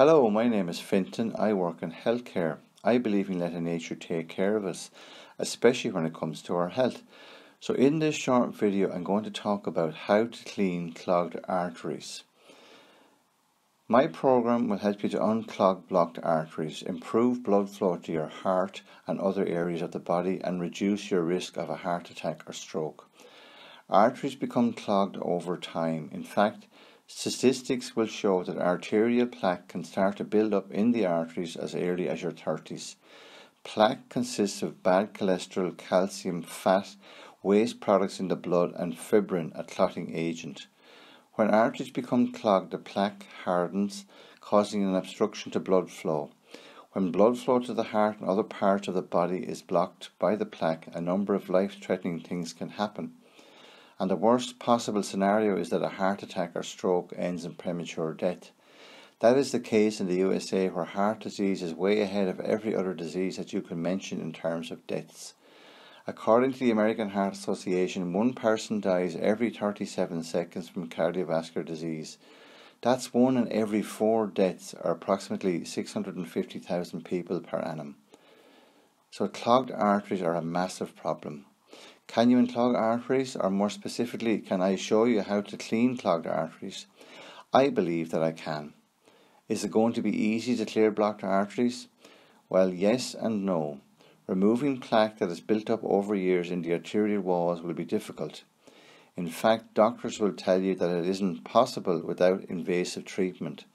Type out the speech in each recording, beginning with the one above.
Hello, my name is Fintan. I work in healthcare. I believe in letting nature take care of us, especially when it comes to our health. So, in this short video, I'm going to talk about how to clean clogged arteries. My program will help you to unclog blocked arteries, improve blood flow to your heart and other areas of the body, and reduce your risk of a heart attack or stroke. Arteries become clogged over time. In fact, Statistics will show that arterial plaque can start to build up in the arteries as early as your 30s. Plaque consists of bad cholesterol, calcium, fat, waste products in the blood, and fibrin, a clotting agent. When arteries become clogged, the plaque hardens, causing an obstruction to blood flow. When blood flow to the heart and other parts of the body is blocked by the plaque, a number of life threatening things can happen and the worst possible scenario is that a heart attack or stroke ends in premature death. That is the case in the USA, where heart disease is way ahead of every other disease that you can mention in terms of deaths. According to the American Heart Association, one person dies every 37 seconds from cardiovascular disease. That's one in every four deaths, or approximately 650,000 people per annum. So, clogged arteries are a massive problem. Can you unclog arteries, or more specifically, can I show you how to clean clogged arteries? I believe that I can. Is it going to be easy to clear blocked arteries? Well, yes and no. Removing plaque that has built up over years in the arterial walls will be difficult. In fact, doctors will tell you that it isn't possible without invasive treatment.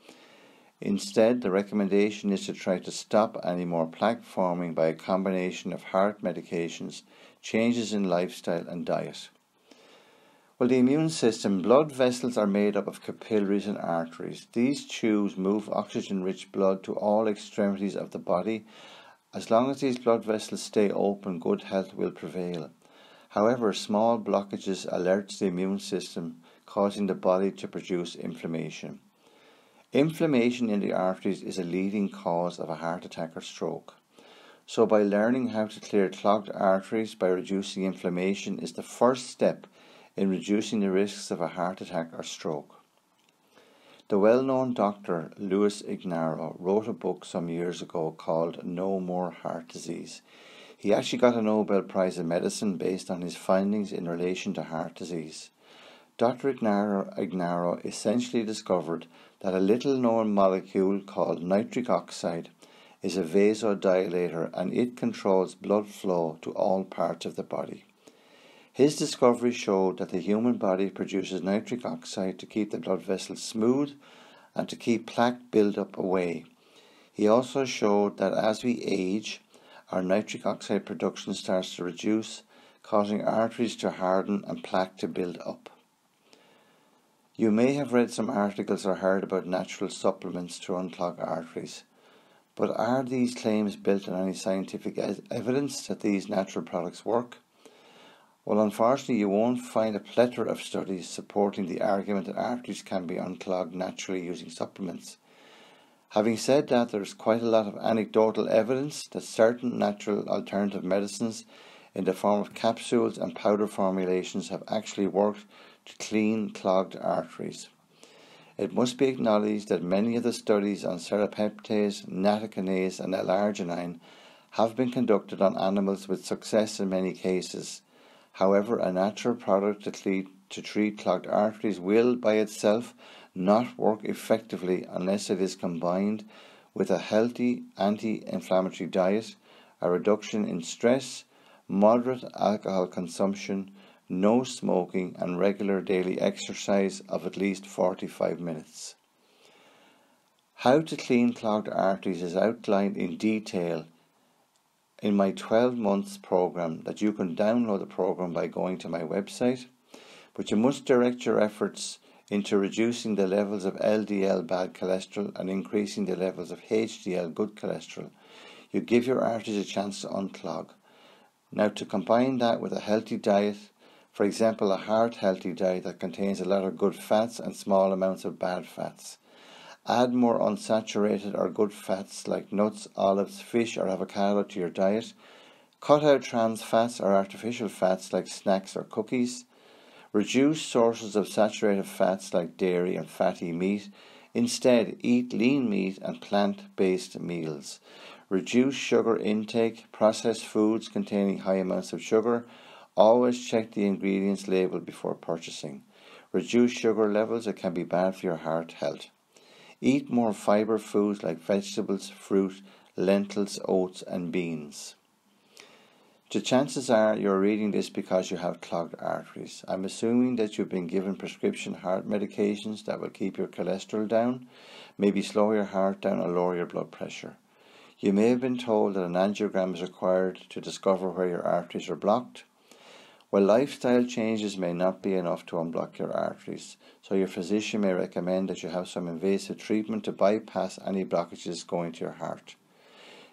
Instead, the recommendation is to try to stop any more plaque forming by a combination of heart medications, changes in lifestyle, and diet. Well, the immune system, blood vessels are made up of capillaries and arteries. These tubes move oxygen rich blood to all extremities of the body. As long as these blood vessels stay open, good health will prevail. However, small blockages alert the immune system, causing the body to produce inflammation. Inflammation in the arteries is a leading cause of a heart attack or stroke. So, by learning how to clear clogged arteries by reducing inflammation is the first step in reducing the risks of a heart attack or stroke. The well known doctor Luis Ignarro wrote a book some years ago called No More Heart Disease. He actually got a Nobel Prize in Medicine based on his findings in relation to heart disease. Dr. Ignarro essentially discovered that a little known molecule called nitric oxide is a vasodilator and it controls blood flow to all parts of the body. His discovery showed that the human body produces nitric oxide to keep the blood vessels smooth and to keep plaque buildup away. He also showed that as we age, our nitric oxide production starts to reduce, causing arteries to harden and plaque to build up. You may have read some articles or heard about natural supplements to unclog arteries, but are these claims built on any scientific evidence that these natural products work? Well, unfortunately, you won't find a plethora of studies supporting the argument that arteries can be unclogged naturally using supplements. Having said that, there's quite a lot of anecdotal evidence that certain natural alternative medicines in the form of capsules and powder formulations have actually worked clean clogged arteries. It must be acknowledged that many of the studies on serrapeptase, nattokinase, and L-arginine have been conducted on animals with success in many cases. However, a natural product to treat, to treat clogged arteries will by itself not work effectively unless it is combined with a healthy anti inflammatory diet, a reduction in stress, moderate alcohol consumption, no smoking, and regular daily exercise of at least 45 minutes. How to clean clogged arteries is outlined in detail in my 12 months program that you can download the program by going to my website, but you must direct your efforts into reducing the levels of LDL bad cholesterol and increasing the levels of HDL good cholesterol. You give your arteries a chance to unclog. Now, to combine that with a healthy diet, for example, a heart healthy diet that contains a lot of good fats and small amounts of bad fats. Add more unsaturated or good fats like nuts, olives, fish, or avocado to your diet. Cut out trans fats or artificial fats like snacks or cookies. Reduce sources of saturated fats like dairy and fatty meat. Instead, eat lean meat and plant based meals. Reduce sugar intake, processed foods containing high amounts of sugar. Always check the ingredients label before purchasing. Reduce sugar levels, it can be bad for your heart health. Eat more fiber foods like vegetables, fruit, lentils, oats, and beans. The chances are you're reading this because you have clogged arteries. I'm assuming that you've been given prescription heart medications that will keep your cholesterol down, maybe slow your heart down or lower your blood pressure. You may have been told that an angiogram is required to discover where your arteries are blocked. Well, lifestyle changes may not be enough to unblock your arteries, so your physician may recommend that you have some invasive treatment to bypass any blockages going to your heart.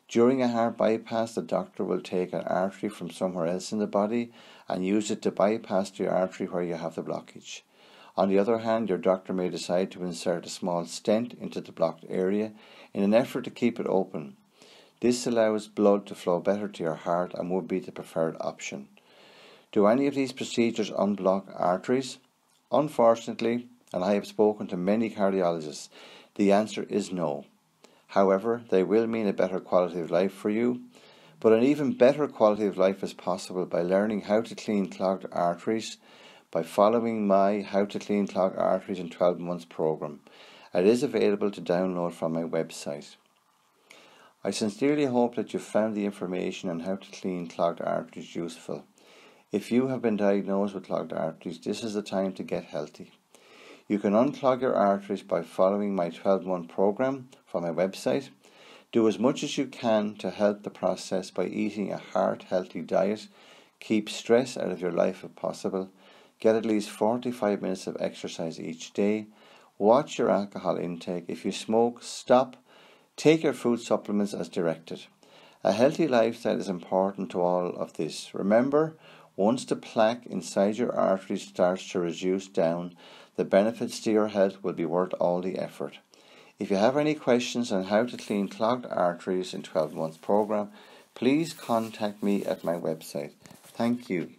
During a heart bypass, the doctor will take an artery from somewhere else in the body and use it to bypass the artery where you have the blockage. On the other hand, your doctor may decide to insert a small stent into the blocked area in an effort to keep it open. This allows blood to flow better to your heart and would be the preferred option. Do any of these procedures unblock arteries? Unfortunately, and I have spoken to many cardiologists, the answer is no. However, they will mean a better quality of life for you. But an even better quality of life is possible by learning how to clean clogged arteries by following my How to Clean Clogged Arteries in 12 Months program. It is available to download from my website. I sincerely hope that you found the information on how to clean clogged arteries useful. If you have been diagnosed with clogged arteries, this is the time to get healthy. You can unclog your arteries by following my 12 month program from my website. Do as much as you can to help the process by eating a heart healthy diet. Keep stress out of your life if possible. Get at least 45 minutes of exercise each day. Watch your alcohol intake. If you smoke, stop. Take your food supplements as directed. A healthy lifestyle is important to all of this. Remember, once the plaque inside your arteries starts to reduce down, the benefits to your health will be worth all the effort. If you have any questions on how to clean clogged arteries in 12 months program, please contact me at my website. Thank you.